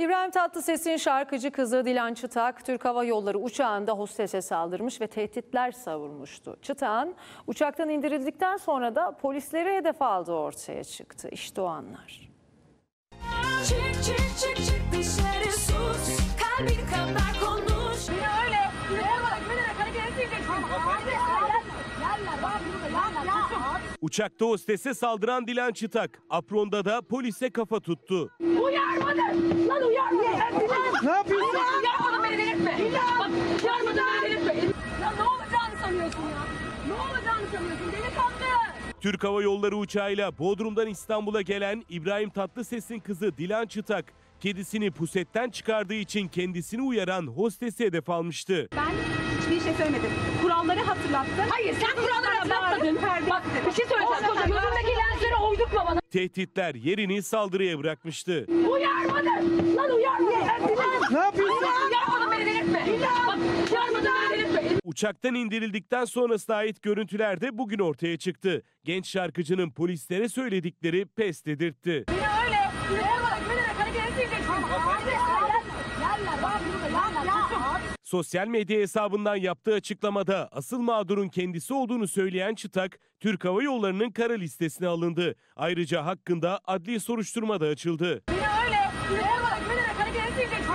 İbrahim Tatlıses'in şarkıcı kızı Dilan Çıtak, Türk Hava Yolları uçağında hostese saldırmış ve tehditler savurmuştu. Çıtak'ın uçaktan indirildikten sonra da polisleri hedef aldığı ortaya çıktı. İşte o anlar. Çık çık çık çık dışarı sus Kalbin kadar konuş Yine öyle. Yine bana güvenerek hareket etmeyeceksin. Hadi. Bak. Uçakta hostese saldıran Dilan Çıtak, apronda da polise kafa tuttu. Uyarmadın. Ne yapıyorsun? Uyarmadın beni delirtme. Bak uyarmadın beni delirtme. Ya ne olacağını sanıyorsun ya? Ne olacağını sanıyorsun? Delikanlı. Türk Hava Yolları uçağıyla Bodrum'dan İstanbul'a gelen İbrahim Tatlıses'in kızı Dilan Çıtak, kedisini pusetten çıkardığı için kendisini uyaran hostesi hedef almıştı. Ben hiçbir şey söylemedim. Kuralları hatırlattım. Hayır sen kuralları Bana oydurtma bana. Tehditler yerini saldırıya bırakmıştı. Uyarmadın. Lan uyarmadın. Ne yapıyorsun? Uyarmadın beni delirtme. Bak uyarmadın beni delirtme. Uçaktan indirildikten sonrasına ait görüntüler de bugün ortaya çıktı. Genç şarkıcının polislere söyledikleri pes dedirtti. Yine öyle. Yine güvenerek hareket etmeyeceksin. Hadi Sosyal medya hesabından yaptığı açıklamada asıl mağdurun kendisi olduğunu söyleyen Çıtak, Türk Hava Yolları'nın kara listesine alındı. Ayrıca hakkında adli soruşturma da açıldı. Yine öyle, yine öyle, gülerek hani gelmeyeceksin.